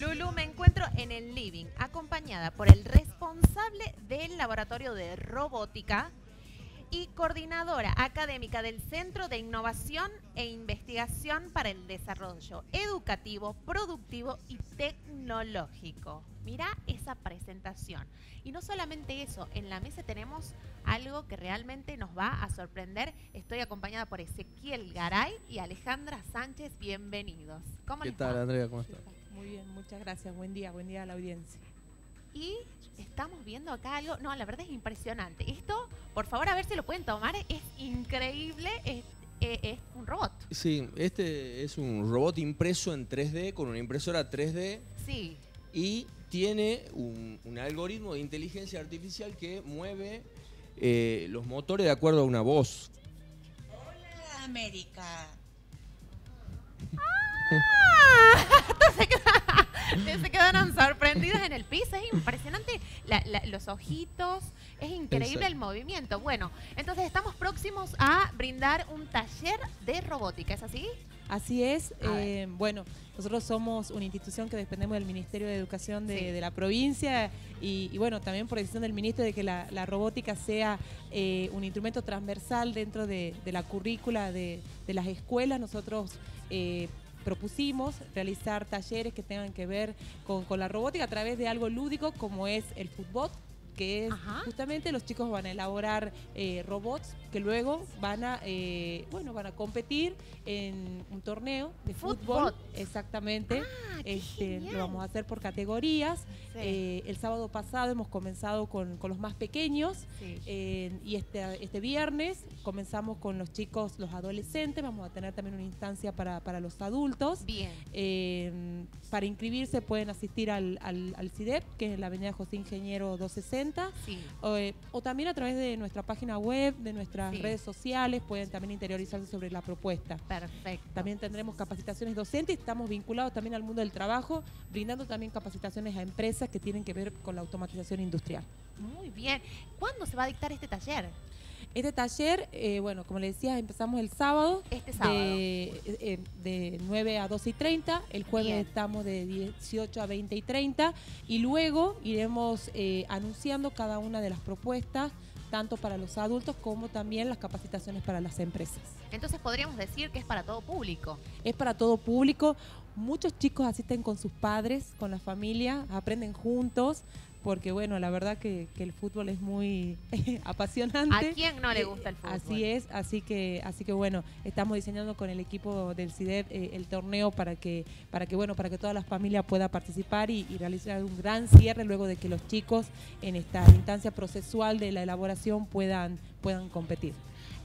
Lulu, me encuentro en el living, acompañada por el responsable del laboratorio de robótica y coordinadora académica del Centro de Innovación e Investigación para el Desarrollo Educativo, Productivo y Tecnológico. Mira esa presentación. Y no solamente eso, en la mesa tenemos algo que realmente nos va a sorprender. Estoy acompañada por Ezequiel Garay y Alejandra Sánchez. Bienvenidos. ¿Cómo ¿Qué tal, Andrea? ¿Cómo estás? Muy bien, muchas gracias. Buen día, buen día a la audiencia. Y estamos viendo acá algo, no, la verdad es impresionante. Esto, por favor, a ver si lo pueden tomar, es increíble, es, es un robot. Sí, este es un robot impreso en 3D, con una impresora 3D. Sí. Y tiene un, algoritmo de inteligencia artificial que mueve eh, los motores de acuerdo a una voz. Hola, América. Ah, se quedaron sorprendidos en el piso. Es impresionante los ojitos. Es increíble el movimiento. Bueno, entonces estamos próximos a brindar un taller de robótica. ¿Es así? Así es. Eh, bueno, nosotros somos una institución que dependemos del Ministerio de Educación de, la provincia y, bueno, también por decisión del ministro de que la, robótica sea eh, un instrumento transversal dentro de, la currícula de, las escuelas. Nosotros eh, propusimos realizar talleres que tengan que ver con, con, la robótica a través de algo lúdico como es el fútbol que es justamente los chicos van a elaborar eh, robots que luego van a eh, bueno van a competir en un torneo de fútbol, exactamente. Ah, este, lo vamos a hacer por categorías. Eh, el sábado pasado hemos comenzado con, los más pequeños y este, este viernes comenzamos con los chicos los adolescentes. Vamos a tener también una instancia para, para los adultos. Bien. Para inscribirse pueden asistir al, al, al CIDEP que es en la avenida José Ingeniero 260 eh, o, también a través de nuestra página web, de nuestras redes sociales, pueden también interiorizarse sobre la propuesta. Perfecto. También tendremos capacitaciones docentes, estamos vinculados también al mundo del trabajo, brindando también capacitaciones a empresas que tienen que ver con la automatización industrial. Muy bien. ¿Cuándo se va a dictar este taller? Este taller, eh, bueno, como le decía, empezamos el sábado. Este sábado. De, eh, 9 a 12 y 30. El jueves estamos de 18 a 20 y 30. Y luego iremos eh, anunciando cada una de las propuestas tanto para los adultos como también las capacitaciones para las empresas. Entonces podríamos decir que es para todo público. Es para todo público. Muchos chicos asisten con sus padres, con la familia, aprenden juntos porque bueno, la verdad que, el fútbol es muy apasionante. ¿A quién no le gusta el fútbol? Así es, así que, así que bueno, estamos diseñando con el equipo del CIDEP eh, el torneo para que, para que bueno, para que todas las familias puedan participar y, realizar un gran cierre luego de que los chicos en esta instancia procesual de la elaboración puedan, puedan competir.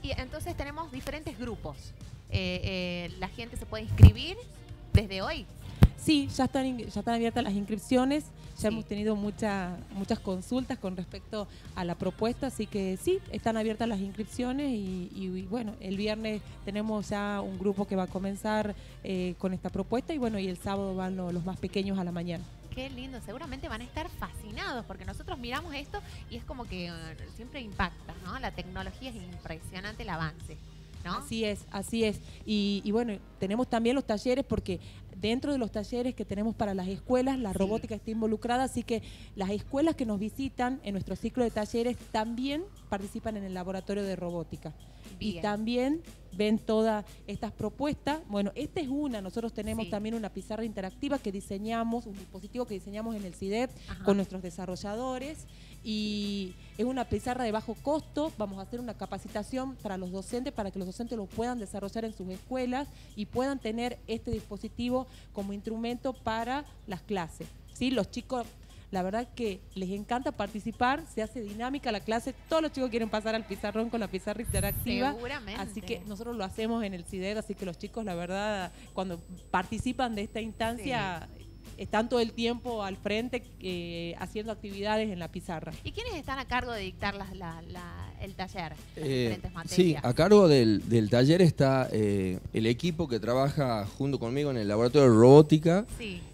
Y entonces tenemos diferentes grupos. Eh, eh, la gente se puede inscribir desde hoy. Sí, ya están, ya están abiertas las inscripciones, ya hemos tenido muchas muchas consultas con respecto a la propuesta, así que sí, están abiertas las inscripciones y, bueno, el viernes tenemos ya un grupo que va a comenzar eh, con esta propuesta y bueno, y el sábado van los más pequeños a la mañana. Qué lindo, seguramente van a estar fascinados porque nosotros miramos esto y es como que uh, siempre impacta, ¿no? La tecnología es impresionante el avance. Así es, así es. Y, y, bueno, tenemos también los talleres porque dentro de los talleres que tenemos para las escuelas, la robótica está involucrada, así que las escuelas que nos visitan en nuestro ciclo de talleres también participan en el laboratorio de robótica. Y también ven todas estas propuestas. Bueno, esta es una, nosotros tenemos también una pizarra interactiva que diseñamos, un dispositivo que diseñamos en el CIDEP con nuestros desarrolladores y es una pizarra de bajo costo. Vamos a hacer una capacitación para los docentes para que los docentes lo puedan desarrollar en sus escuelas y puedan tener este dispositivo como instrumento para las clases. ¿Sí? Los chicos la verdad que les encanta participar, se hace dinámica la clase, todos los chicos quieren pasar al pizarrón con la pizarra interactiva. Seguramente. Así que nosotros lo hacemos en el CIDER, así que los chicos, la verdad, cuando participan de esta instancia, están todo el tiempo al frente eh, haciendo actividades en la pizarra. ¿Y quiénes están a cargo de dictar el taller? Eh, sí, a cargo del, taller está eh, el equipo que trabaja junto conmigo en el laboratorio de robótica.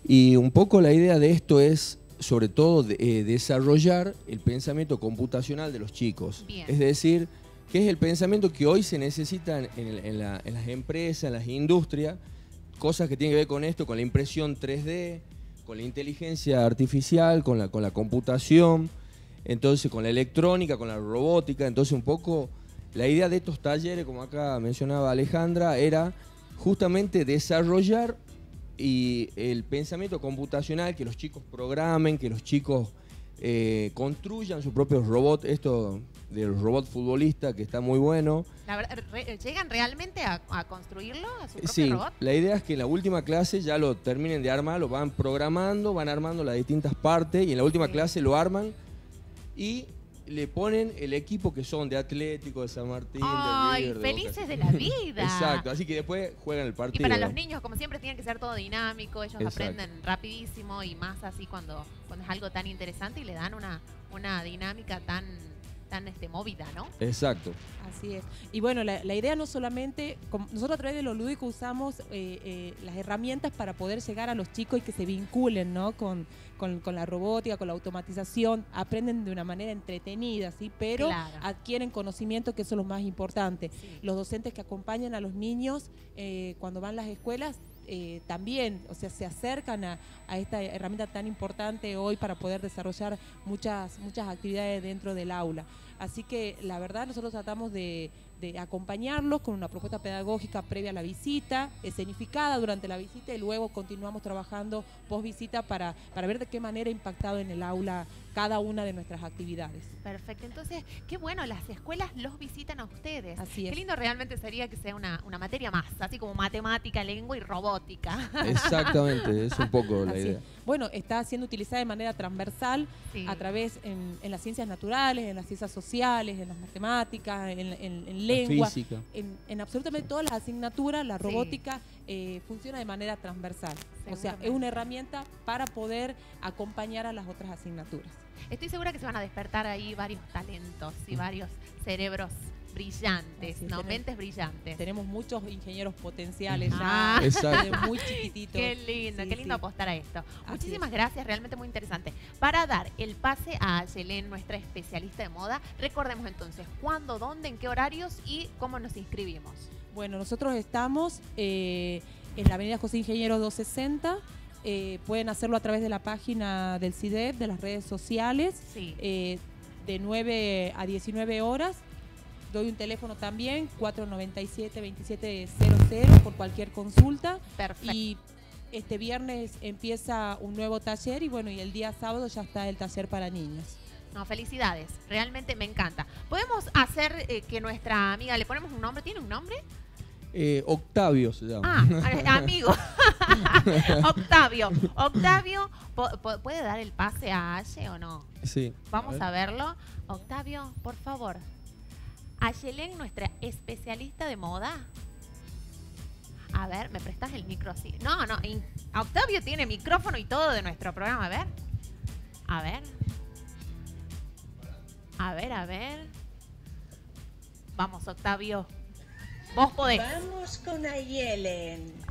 Y un poco la idea de esto es sobre todo desarrollar el pensamiento computacional de los chicos. Es decir, que es el pensamiento que hoy se necesita en, en las empresas, en las industrias, cosas que tienen que ver con esto, con la impresión 3D, con la inteligencia artificial, con la, con la computación, entonces con la electrónica, con la robótica, entonces un poco la idea de estos talleres, como acá mencionaba Alejandra, era justamente desarrollar y el pensamiento computacional, que los chicos programen, que los chicos eh, construyan sus propios robots, esto del robot futbolista que está muy bueno. ¿Llegan realmente a, construirlo, a su propio sí, La idea es que en la última clase ya lo terminen de armar, lo van programando, van armando las distintas partes y en la última clase lo arman y le ponen el equipo que son de Atlético, de San Martín, Ay, de felices de la vida. Exacto, así que después juegan el partido. Y para los niños, como siempre, tiene que ser todo dinámico, ellos aprenden rapidísimo y más así cuando, cuando es algo tan interesante y le dan una, una dinámica tan tan este, movida, ¿no? Exacto. Así es. Y bueno, la, idea no solamente, nosotros a través de lo lúdico usamos eh, eh, las herramientas para poder llegar a los chicos y que se vinculen, ¿no? Con, con, la robótica, con la automatización, aprenden de una manera entretenida, ¿sí? Pero adquieren conocimiento, que eso es lo más importante. Los docentes que acompañan a los niños eh, cuando van a las escuelas eh, también, o sea, se acercan a, esta herramienta tan importante hoy para poder desarrollar muchas, muchas actividades dentro del aula. Así que la verdad nosotros tratamos de, de acompañarlos con una propuesta pedagógica previa a la visita, escenificada durante la visita y luego continuamos trabajando post visita para, para ver de qué manera ha impactado en el aula cada una de nuestras actividades. Perfecto, entonces, qué bueno, las escuelas los visitan a ustedes. Así es. Qué lindo realmente sería que sea una, materia más, así como matemática, lengua y robótica. Exactamente, es un poco la idea. Bueno, está siendo utilizada de manera transversal a través en, las ciencias naturales, en las ciencias sociales, en las matemáticas, en, en, en lengua, en, absolutamente todas las asignaturas, la robótica eh, funciona de manera transversal. O sea, es una herramienta para poder acompañar a las otras asignaturas. Estoy segura que se van a despertar ahí varios talentos y varios cerebros brillantes, ¿no? Mentes brillantes. Tenemos muchos ingenieros potenciales ya, ah. muy chiquititos. Qué lindo, qué lindo apostar a esto. Muchísimas gracias, realmente muy interesante. Para dar el pase a Yelén, nuestra especialista de moda, recordemos entonces cuándo, dónde, en qué horarios y cómo nos inscribimos. Bueno, nosotros estamos eh, en la avenida José Ingeniero 260. Eh, pueden hacerlo a través de la página del CIDEP, de las redes sociales, eh, de 9 a 19 horas Doy un teléfono también, 497-2700 por cualquier consulta. Perfecto. Y este viernes empieza un nuevo taller y bueno, y el día sábado ya está el taller para niños. No, felicidades, realmente me encanta. ¿Podemos hacer eh, que nuestra amiga le ponemos un nombre? ¿Tiene un nombre? Eh, Octavio se llama. Ah, eh, amigo. Octavio. Octavio, ¿puede dar el pase a Aye o no? Sí. Vamos a verlo. Octavio, por favor. Ayelen, nuestra especialista de moda. A ver, ¿me prestas el micro así? No, no, Octavio tiene micrófono y todo de nuestro programa. A ver. A ver. A ver, a ver. Vamos, Octavio. Vos podés. Vamos con Ayelen.